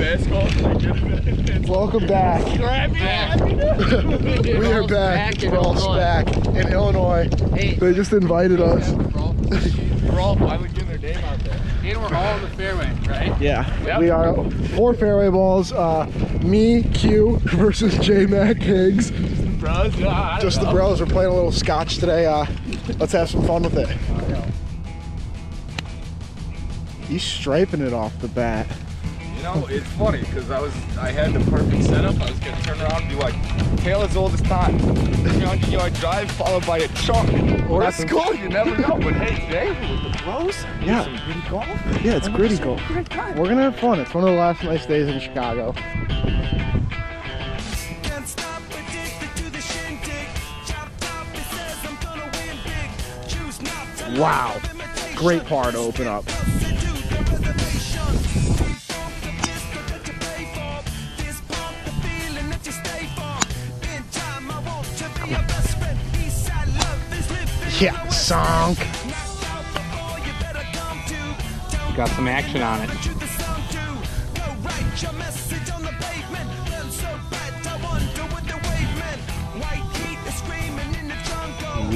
basketball. Welcome back. we are back. back in We're all Illinois. back in Illinois. Hey, They just invited us. We're all finally getting their name out there. and we're all in the fairway, right? Yeah, Yep. we are four fairway balls. Uh, me, Q versus J Mac Higgs. Bros, yeah, I don't Just the know. bros. We're playing a little scotch today. Uh, let's have some fun with it. He's striping it off the bat. You know, it's funny because I was, I had the perfect setup. I was gonna turn around and be like, "Tail is old as time." You know, you know, I drive followed by a chunk. Or That's cool. You never know. But hey, today with the bros, Yeah. some pretty golf. Yeah, it's gritty golf. a Great time. We're gonna have fun. It's one of the last nice days in Chicago. Can't stop addicted to the shindig. Chop top, it says I'm gonna win big. Choose not to Wow. Great par to open up. Million answers. Got some action on it.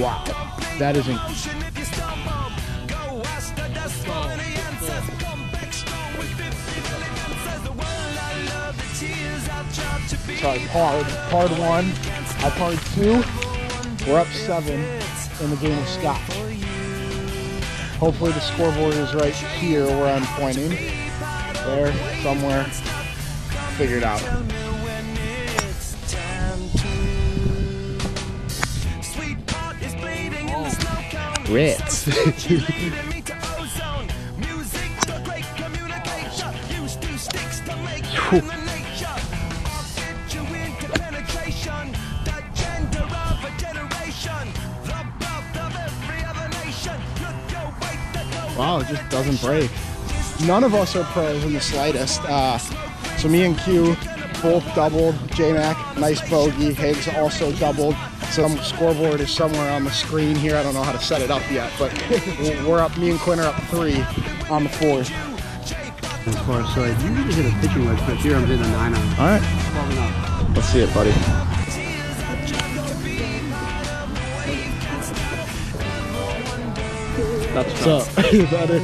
Wow, that is incredible. to be. Sorry, hard. Hard one. I parred two. We're up seven in the game of scotch. Hopefully the scoreboard is right here where I'm pointing. There, somewhere. Figured out. when Wow, it just doesn't break. None of us are pros in the slightest. Uh, so me and Q both doubled. J-Mac, nice bogey. Higgs also doubled. Some scoreboard is somewhere on the screen here. I don't know how to set it up yet, but we're up. Me and Quinn are up three on the fourth. As far as so, you usually hit a pitching wedge, but here I'm hitting a nine iron. All right, Twelve and up. let's see it, buddy. That's So, is that it?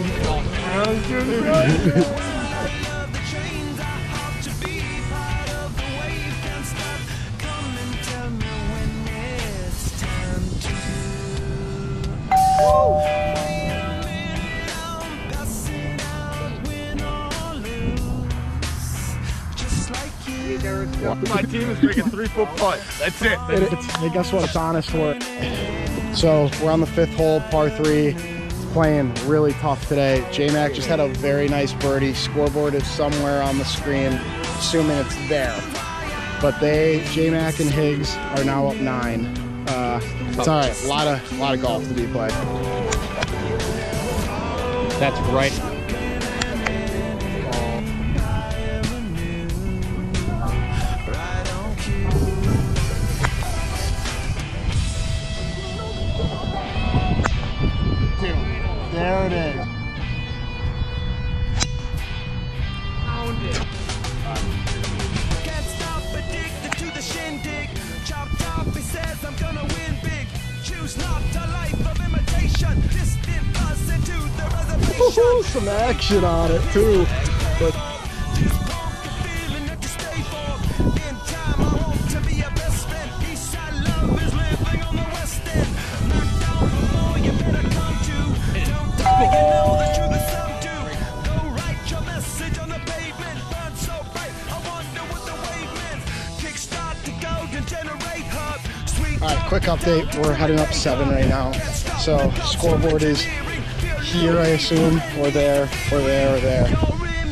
My team is making three foot putt. That's it. It, it's, hey, guess what? It's honest work. So we're on the fifth hole, par three. Playing really tough today. J-Mac just had a very nice birdie. Scoreboard is somewhere on the screen, assuming it's there. But they, J-Mac and Higgs, are now up nine. Uh, it's all right. A lot of, lot of golf to be played. That's right. There it is. Can't stop addicted to the shindig. Chopped off, he says I'm gonna win big. Choose not a life of imitation. Distant us into the reservation. Some action on it too. But update. We're heading up seven right now. So scoreboard is here, I assume, or there, or there, or there.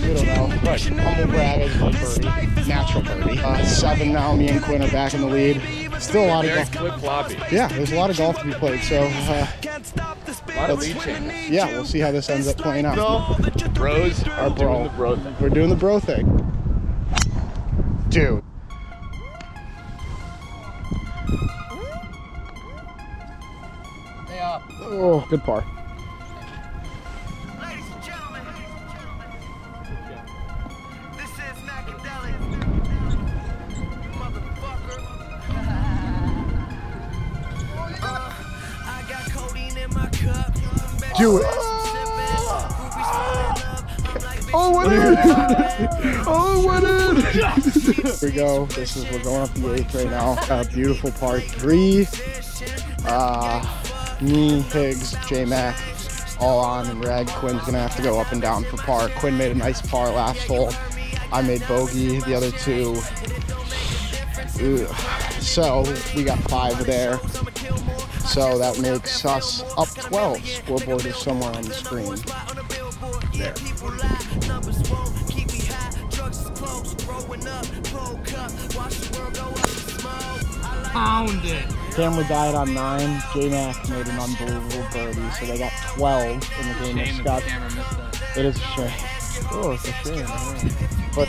We don't know. Right. Humble brag is birdie. Natural birdie. Uh, seven now. Me and Quinn are back in the lead. Still a lot of golf. floppy. Yeah, there's a lot of golf to be played. So uh, Can't stop the spin. A lot of Let's- lead changes. yeah, we'll see how this ends up playing out. So, bros are bro. doing the bro thing. We're doing the bro thing. Dude. Oh, good par. Ladies and gentlemen, I got in. Do it. Oh, oh, what is? oh, what is? Here we go. This is we're going up the eighth right now. Uh, beautiful part three. Uh, me, Higgs, J Mac, all on and Reg. Quinn's gonna have to go up and down for par. Quinn made a nice par last hole. I made bogey. The other two. So we got five there. So that makes us up 12. Scoreboard is somewhere on the screen. There. Pound it. Camera died on nine. J Mac made an unbelievable birdie, so they got 12 in the game. Shame of Scott. the missed that. It is a shame. Oh, it's a shame. yeah. But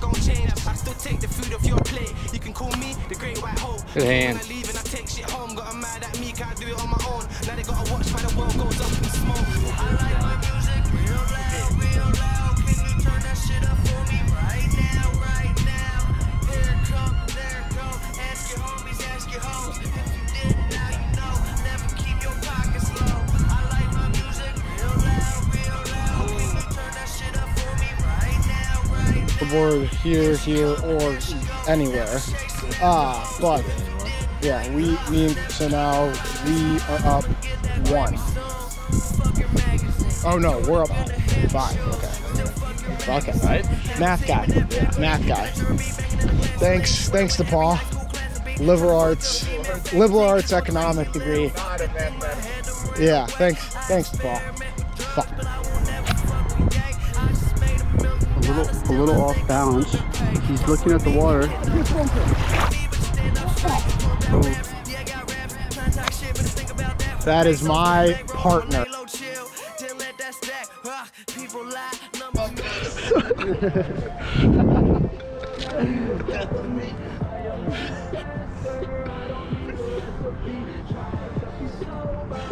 gon' change. I still take the food off your plate. You can call me the Great White Hope. Good hand. When I leave and I take shit home. Got 'em mad at me. Can't do it on my own. Now they gotta watch how the world here, here, or anywhere. Ah, but yeah, we, and- so now we are up one. Oh no, we're up five. Okay. Okay. Right? Math guy. Math guy. Thanks, thanks to Paul. Liberal arts, liberal arts economic degree. Yeah, thanks, thanks to Paul. Fuck. Little, off balance. He's looking at the water. That is my partner. Low chill, then let that stack. People lie, numbers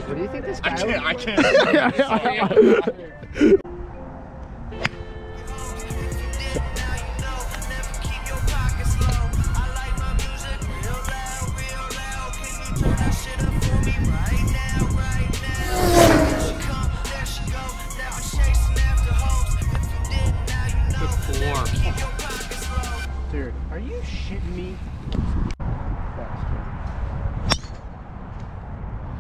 What do you think this I can't. I can't. shitting me?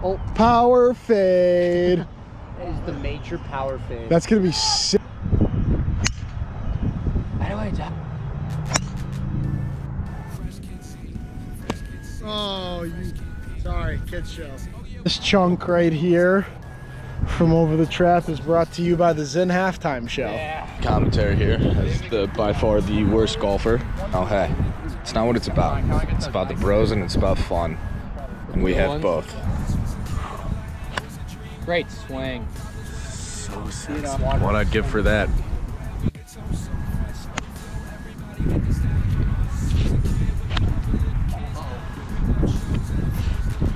Oh, power fade. That is the major power fade. That's gonna be sick. How do I die? Oh, you. Sorry, kid show. This chunk right here from over the trap is brought to you by the Zen halftime show. Commentary here as the by far the worst golfer. Oh hey, it's not what it's about. It's about the bros and it's about fun, and we have both. Great swing. What I'd give for that.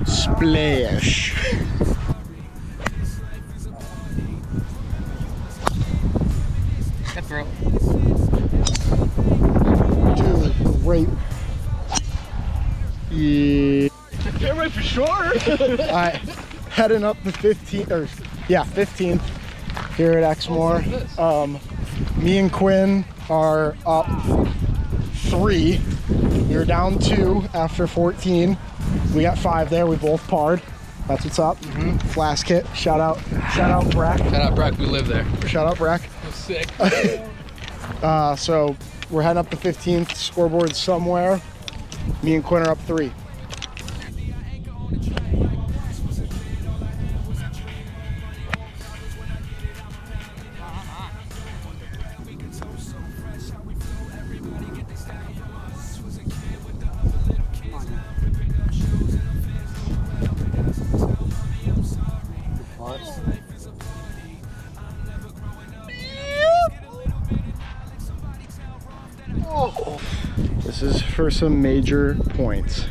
Splash. sure. All right, heading up the 15th, or yeah, 15th here at Exmoor. Um, me and Quinn are up three. We were down two after 14. We got five there. We both parred. That's what's up. Flask hit. Shout out, shout out Brack. Shout out Brack. we live there. Shout out Brack. Sick. Uh, so we're heading up the 15th. Scoreboard somewhere. Me and Quinn are up three. For some major points.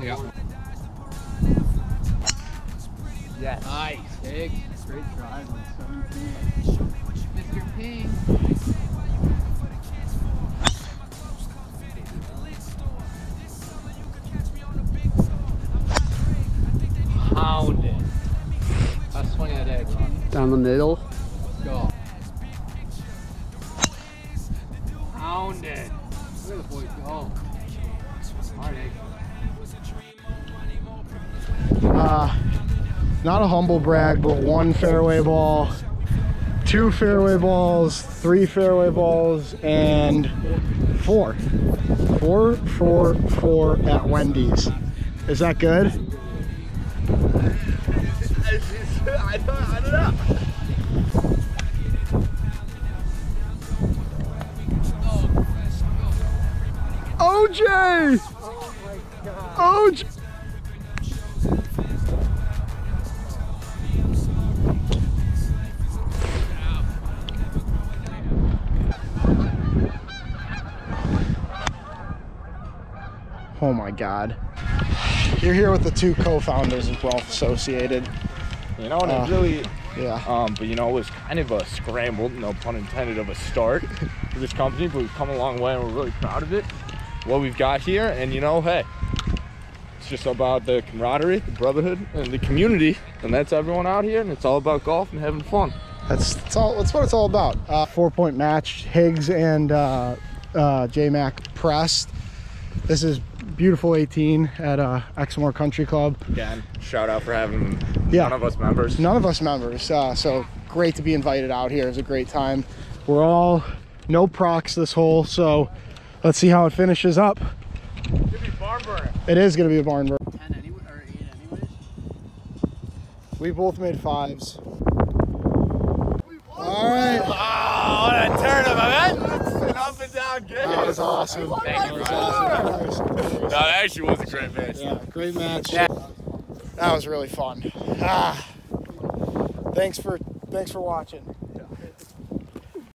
Yeah. Yes. Nice. Big. Great drive on 17. Mr. Ping. Pounded. Best swing of the day. Down the middle. Pounded. Look at the boys go. Hard. Uh, not a humble brag, but one fairway ball, two fairway balls, three fairway balls, and four. Four, four, four at Wendy's. Is that good? I don't, I don't know. OJ! OJ! Oh my god. You're here with the two co-founders of Wealth Associated. You know, and Uh, it really, Yeah. um, but you know, it was kind of a scramble, no pun intended, of a start for this company, but we've come a long way and we're really proud of it. What we've got here, and you know, hey, it's just about the camaraderie, the brotherhood, and the community, and that's everyone out here, and it's all about golf and having fun. That's, that's all. That's what it's all about. Uh, four-point match. Higgs and uh, uh, J Mac pressed. This is beautiful 18 at uh, Exmoor Country Club. Again, shout out for having Yeah. one of us members. None of us members, uh, so great to be invited out here. It was a great time. We're all no procs this hole, so let's see how it finishes up. It is going to be a barn burner. 10 anyway, or 8 anyways. We both made fives. All right. Oh, what a tournament, man! An up and down game. That was awesome. Thank you, That was awesome. No, that actually was a great match. Yeah, great match. That was really fun. Ah. Thanks for thanks for watching.